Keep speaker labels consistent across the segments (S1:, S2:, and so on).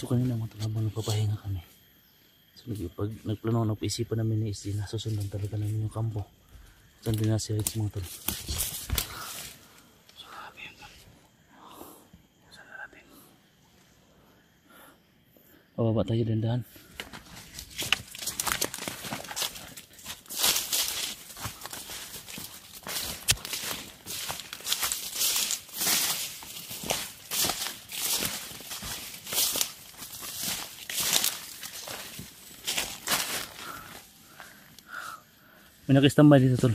S1: So kanina mga tol, habang nagpapahinga kami. So nag- pag nagplano, nagpaisipan namin ni Isdi na susundan talaga namin yung kampo. Saan din na si Rich mga tol. So grabe yun tol. Saan na natin? Pababa tayo dandahan. May nakistambay dito tol.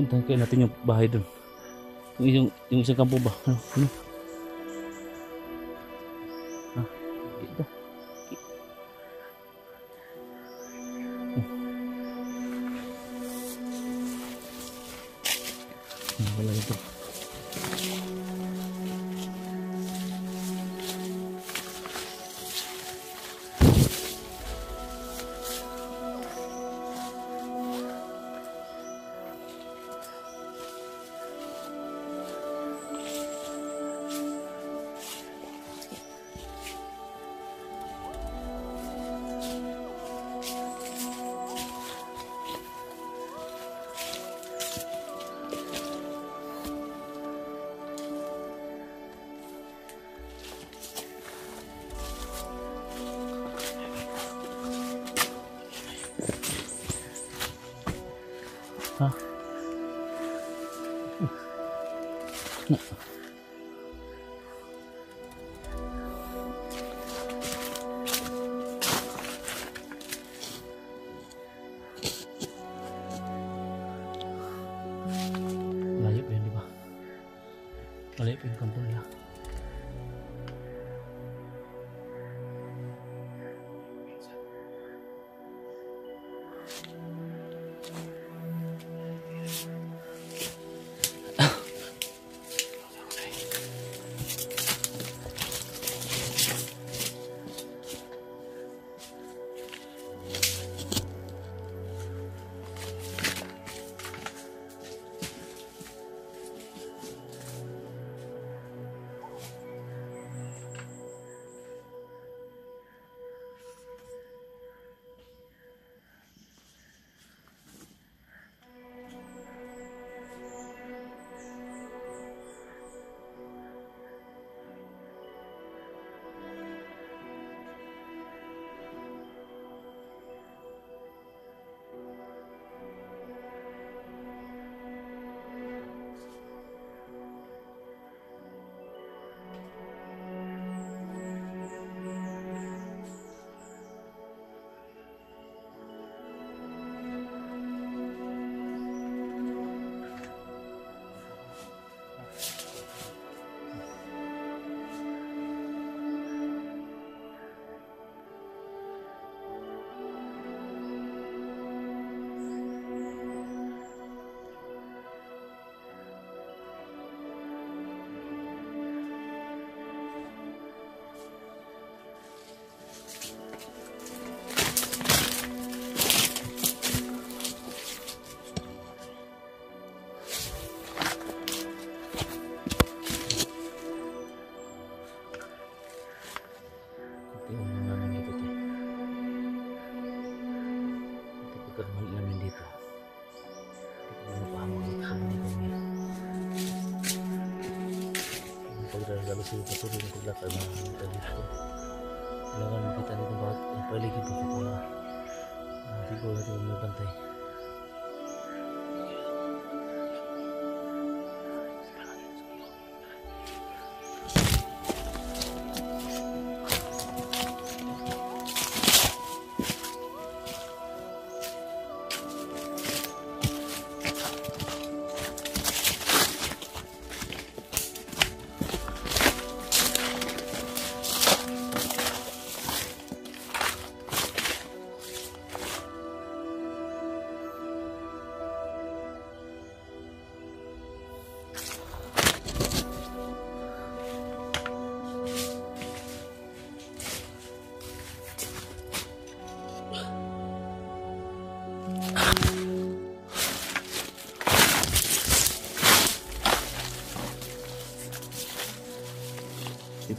S1: Puntahan kayo natin yung bahay dun. Yung, yung, yung isang kampo ba? Ano? ano? Ha? Ito. Hmm, wala ito. 啊。那、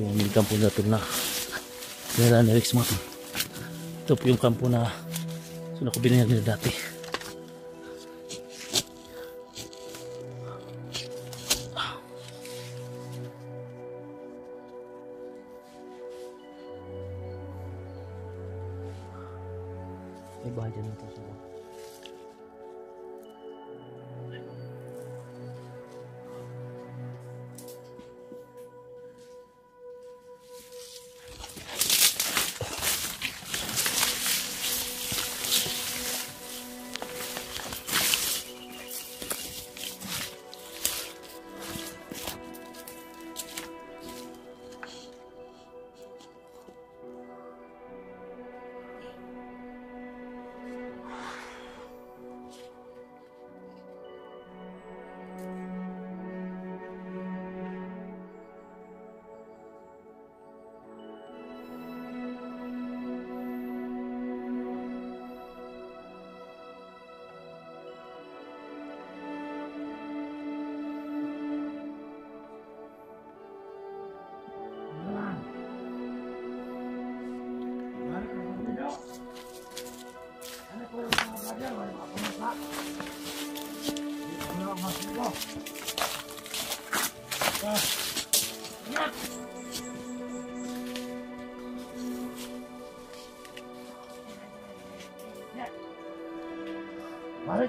S1: Ito yung kampo na ito na Kaya na Rex mga. Ito po yung kampo na so ko binayag nila dati.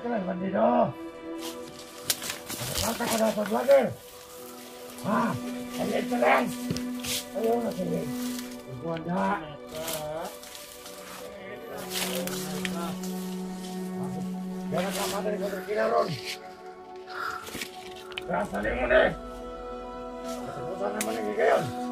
S2: ચલાય મંદિરો માતા કોના તો લાગે હા એટલે ચલાય એવું નથી ગોંડા Jangan sama dari kau terkira, Ron. Rasanya mana? Kesebutan namanya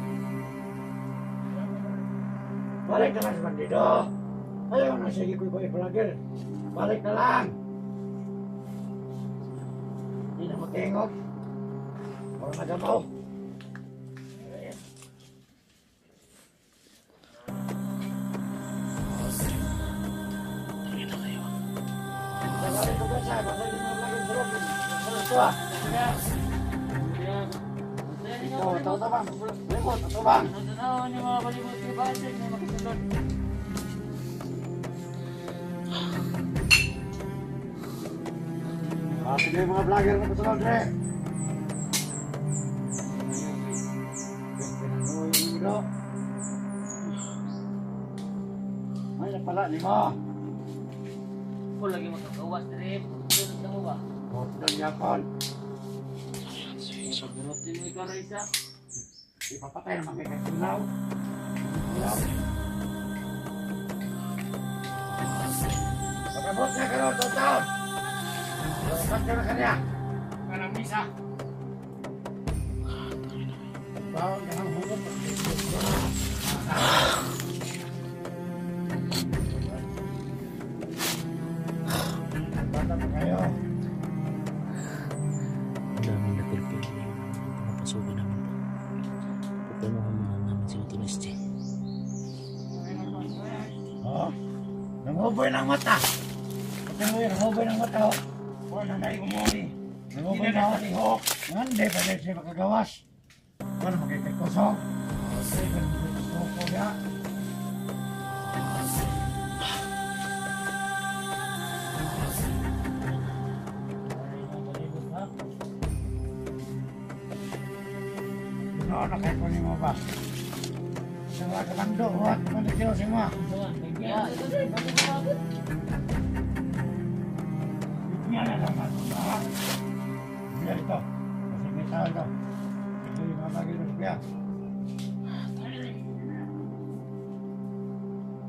S2: Balik na lang sa bandido. Ayaw na sige ko vlogger. Balik na lang. Hindi na matingog. Wala na Ah, sige mga vlogger na kasunod, Dre. Ay, napala ni mo.
S3: Ko lagi makakawas dire. Sunod na mo ba?
S2: Hotel Yapon.
S3: Gunutin mo ikaw Raisa.
S2: Ipapatay naman kay Kasilaw. Kasilaw. Pagkabot niya ka ron, taon. Pagkabot ka na kanya. Kanang misa. Bawang ka ng hugot. Bata pa kayo.
S1: susunod namin po. Paplanuhan muna namin si Utol SG.
S2: Oh, nanguboy ng mata. Mo nanguboy ng mata. Oh nanay umuwi. Hindi na nakaliho. Nande pa siya makagawas. Wala magiging kusog. Sige, gusto ko ya. No, nakaipon mo ba? Sa mga semua. para la mano. Mira no se me salga. Esto es mamá que nos vea.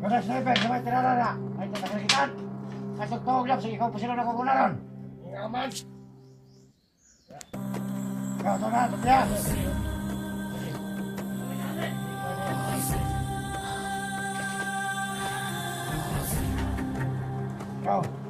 S2: No la sepa, se va a enterar ahora. Ahí te vas a quitar. Hasta todo glapso que pusieron lo comunaron. No man. No, no, no, no, Go.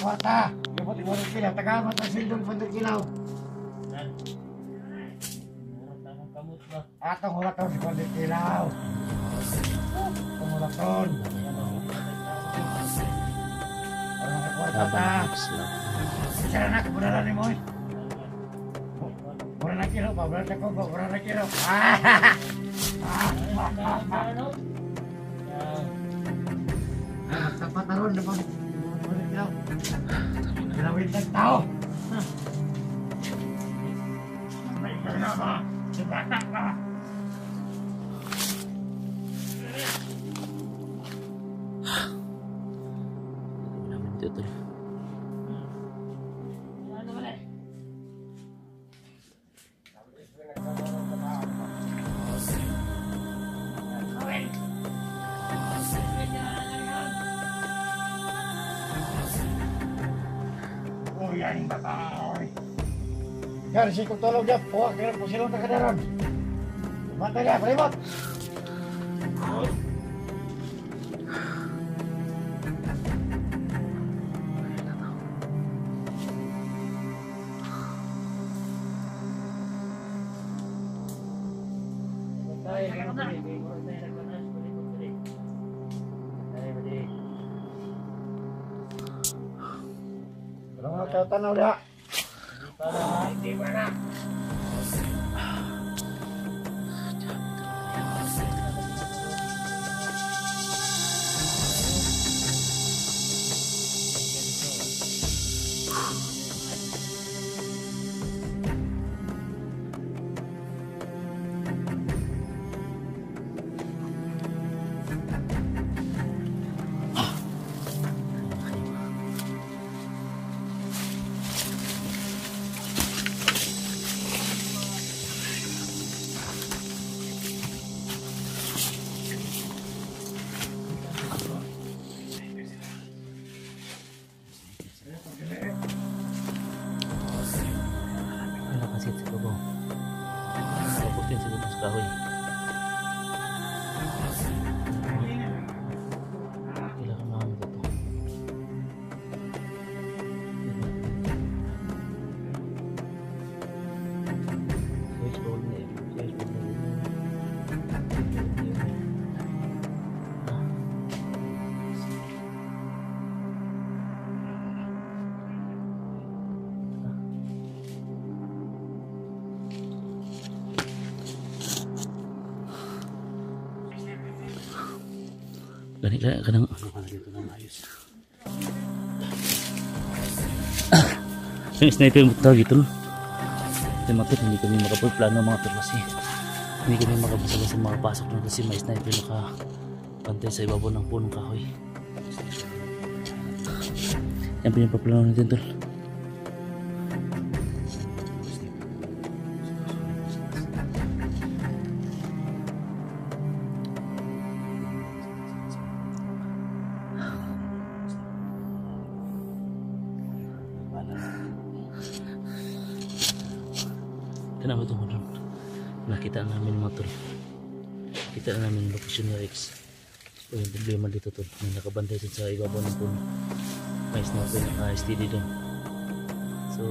S2: Kwarta. Yung puti mo rin kilaw. Taga mo ito sildong punting kilaw. Atong hulaton si punting kilaw. Atong hulaton. Katong ulat tahun sekolah kilau. Katong ulat Bicara nak kebenaran nih moy. Orang lagi lo, bawa lagi kok, orang lagi lo. Kapan tarun depan? Kilau.
S1: Kilau winter tahu. Kenapa?
S2: Oh, yan yung bata. Yan, si Kutulog dyan. Puwag, kaya po silang nakadaran. Mantay ka, palimot.
S1: Oh, kelihatan udah. Di mana? Gani ka kanang Yung sniper mo tawag ito. Tol, hindi kami makapagplano mga kasi hindi kami makapasabasa makapasok na kasi may sniper naka pantay sa ibabaw ng punong kahoy. Yan pinapaplano natin tol. kenapa tuh teman nah kita alamin motor. Kita alamin location X. Nah, so yung problema dito tol may nakabantay sa ibabaw ng puno may snapper naka-steady dong so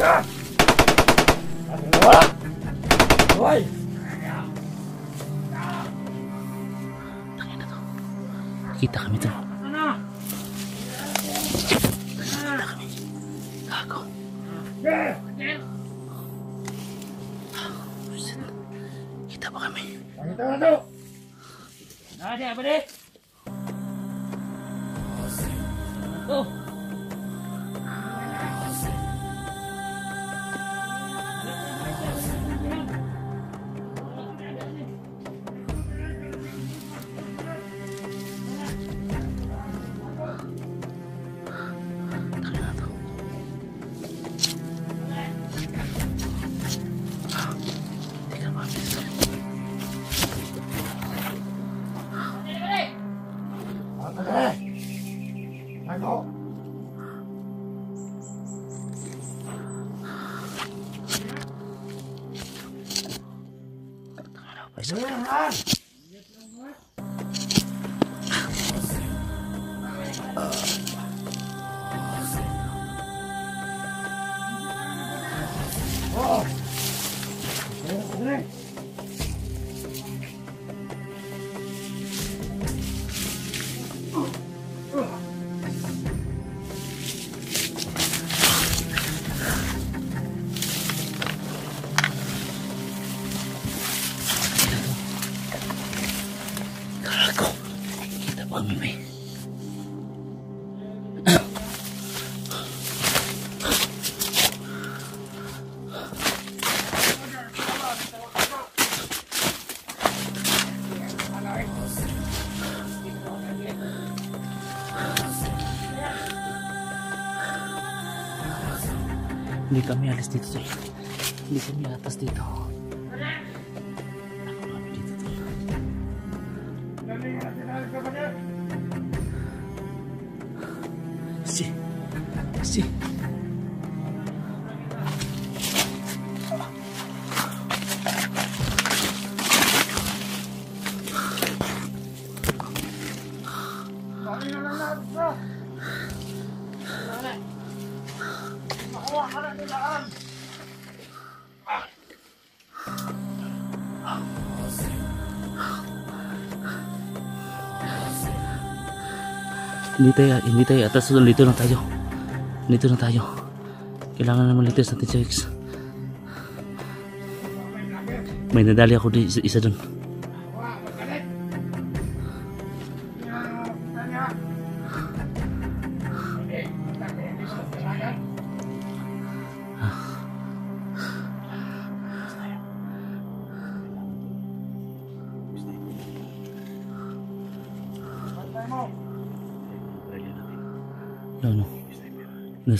S1: Yeah! Kita kami to. Kita kami. Gago. Kita pa kami.
S2: Pakita na to!
S3: Ada apa deh? Oh.
S1: Hindi kami alis dito tol. Hindi kami atas dito. Hindi tayo, hindi tayo atas tol. Dito na tayo. Dito na tayo. Kailangan naman litis natin si Rex. May nadali ako di isa, isa dun.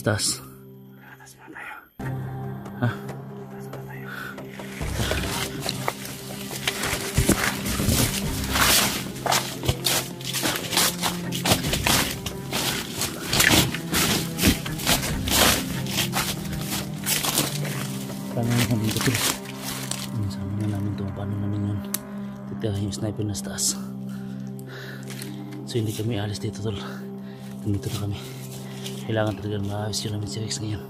S1: Nasa taas. Ha? Paano naman dito to? Sama na namin ito. Paano namin yun? Titiyahin yung sniper na sa taas. So hindi kami alis dito tol. Nandito na kami. Kailangan talaga maayos yun namin si Rex ngayon.